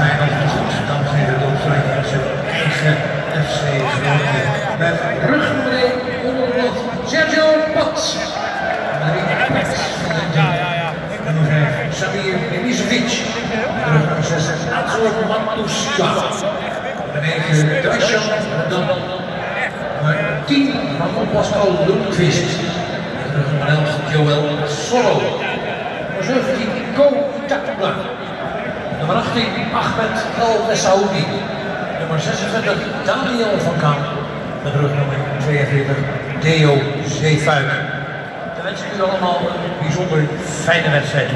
eindigde. Dan zijn we ook zijn eigen FC Groningen. Met rugnummer 1 Sergio Pats. Marie Pats van de Nummer 5 Samir Elizovic. Nummer 6 Azor Matuska. Nummer Dan. Nummer 10 van Pascal Lundqvist. Nummer 11 Joel Solo. Nummer 17 Ko 18 Ahmed El Essaoudi. Nummer 26 Daniel van Kamp. En nummer 42 Deo Zeefuik. Dan wens ik u allemaal een bijzonder fijne wedstrijd.